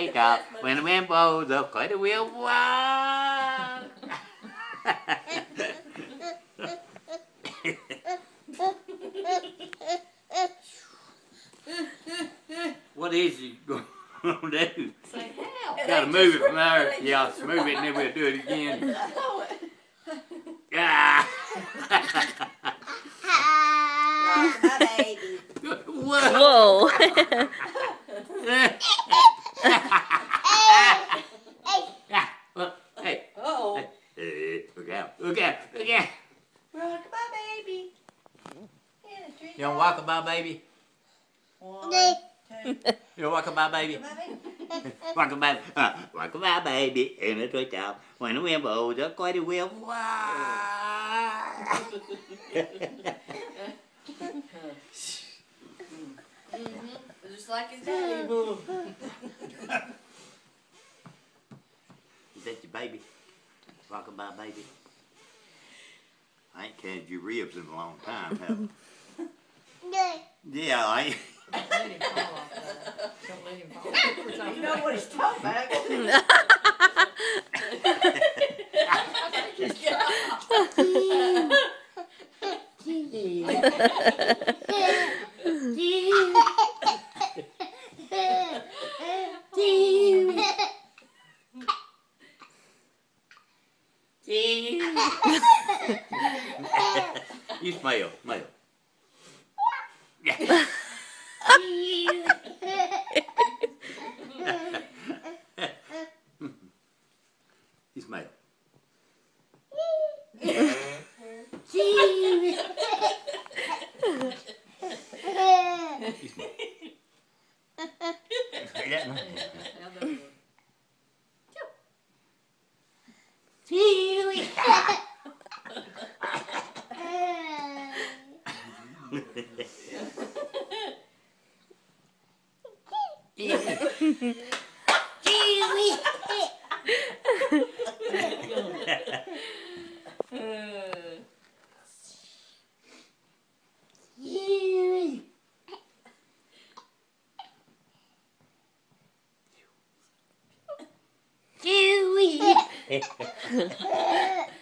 cây trò When the man blows the khởi the wheel what is he going to do? Say help. Gotta move it from there. Yeah, move it and then we'll do it again. Ah. Rock my baby. Whoa. Whoa. look out, look out, look out. Rock my baby. In You don't walk about baby? One, two, You don't walk about baby? my baby. Walk about, uh, walk about baby in a tree top. When the wind blows, the quite a wheel. Mm-hmm. Just like his daddy. Is that your baby? Walk about baby. I ain't carried your ribs in a long time, have I? Yeah, I ain't. Don't let him fall off that. Don't let him fall off. You know what he's talking about. You smell, smell. Yeah. you smell. You smell. Yeah. Now the- Uh,